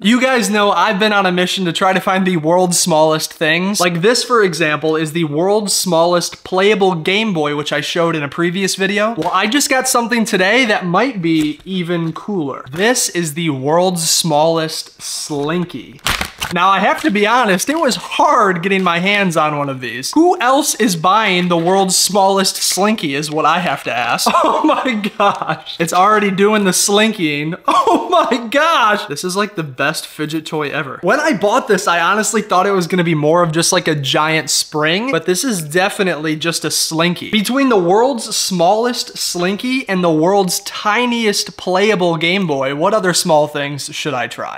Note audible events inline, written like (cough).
You guys know I've been on a mission to try to find the world's smallest things. Like this, for example, is the world's smallest playable Game Boy, which I showed in a previous video. Well, I just got something today that might be even cooler. This is the world's smallest Slinky. Now, I have to be honest, it was hard getting my hands on one of these. Who else is buying the world's smallest slinky is what I have to ask. (laughs) Oh my gosh. It's already doing the slinking. (laughs) Oh my gosh. This is like the best fidget toy ever. When I bought this, I honestly thought it was gonna be more of just like a giant spring, but this is definitely just a slinky. Between the world's smallest slinky and the world's tiniest playable Game Boy, what other small things should I try?